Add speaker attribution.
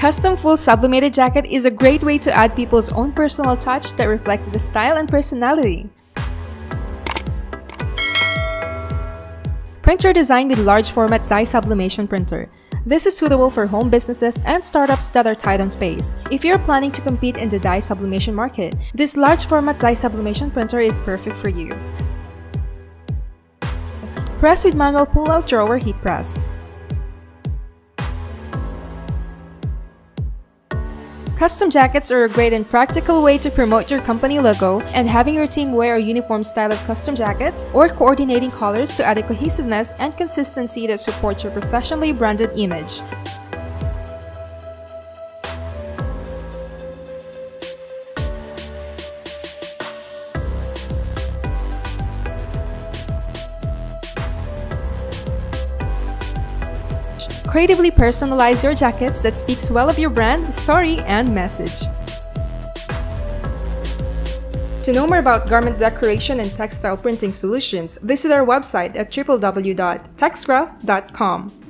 Speaker 1: custom full sublimated jacket is a great way to add people's own personal touch that reflects the style and personality. Printer designed with large format dye sublimation printer. This is suitable for home businesses and startups that are tight on space. If you're planning to compete in the dye sublimation market, this large format dye sublimation printer is perfect for you. Press with manual pull-out drawer heat press. Custom jackets are a great and practical way to promote your company logo, and having your team wear a uniform style of custom jackets or coordinating colors to add a cohesiveness and consistency that supports your professionally branded image. Creatively personalize your jackets that speaks well of your brand, story, and message. To know more about garment decoration and textile printing solutions, visit our website at www.texgraff.com.